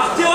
박재환